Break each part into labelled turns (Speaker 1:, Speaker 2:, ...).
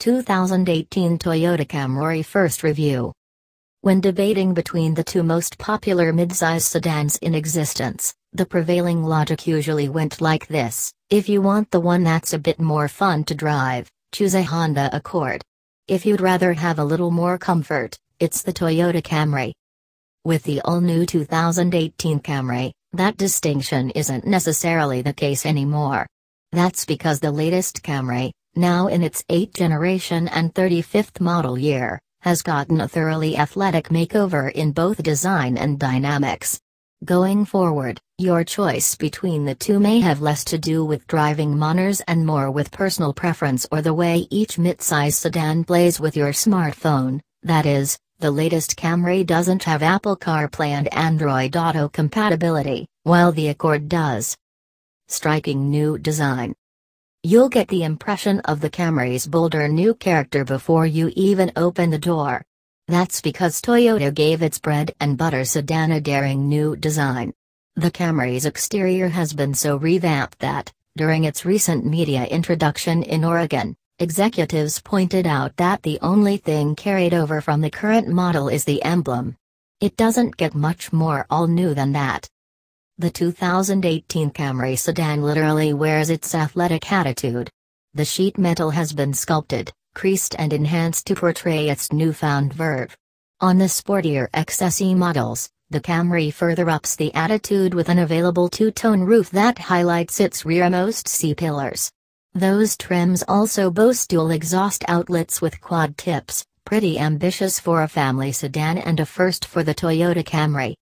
Speaker 1: 2018 Toyota Camry First Review. When debating between the two most popular midsize sedans in existence, the prevailing logic usually went like this if you want the one that's a bit more fun to drive, choose a Honda Accord. If you'd rather have a little more comfort, it's the Toyota Camry. With the all new 2018 Camry, that distinction isn't necessarily the case anymore. That's because the latest Camry, now in its 8th generation and 35th model year, has gotten a thoroughly athletic makeover in both design and dynamics. Going forward, your choice between the two may have less to do with driving manners and more with personal preference or the way each midsize sedan plays with your smartphone, that is, the latest Camry doesn't have Apple CarPlay and Android Auto compatibility, while the Accord does. Striking new design. You'll get the impression of the Camry's bolder new character before you even open the door. That's because Toyota gave its bread and butter sedan a daring new design. The Camry's exterior has been so revamped that, during its recent media introduction in Oregon, executives pointed out that the only thing carried over from the current model is the emblem. It doesn't get much more all new than that. The 2018 Camry sedan literally wears its athletic attitude. The sheet metal has been sculpted, creased and enhanced to portray its newfound verve. On the sportier XSE models, the Camry further ups the attitude with an available two-tone roof that highlights its rearmost C-pillars. Those trims also boast dual exhaust outlets with quad tips, pretty ambitious for a family sedan and a first for the Toyota Camry.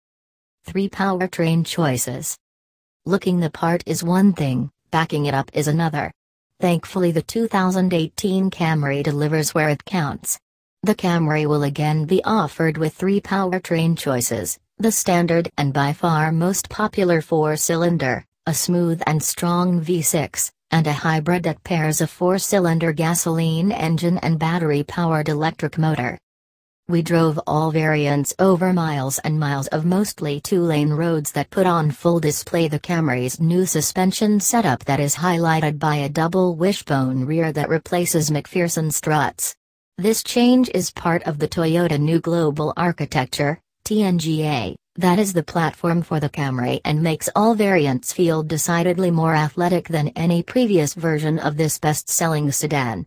Speaker 1: 3 powertrain choices. Looking the part is one thing, backing it up is another. Thankfully the 2018 Camry delivers where it counts. The Camry will again be offered with three powertrain choices, the standard and by far most popular four-cylinder, a smooth and strong V6, and a hybrid that pairs a four-cylinder gasoline engine and battery-powered electric motor. We drove all variants over miles and miles of mostly two-lane roads that put on full display the Camry's new suspension setup that is highlighted by a double wishbone rear that replaces MacPherson struts. This change is part of the Toyota New Global Architecture, TNGA, that is the platform for the Camry and makes all variants feel decidedly more athletic than any previous version of this best-selling sedan.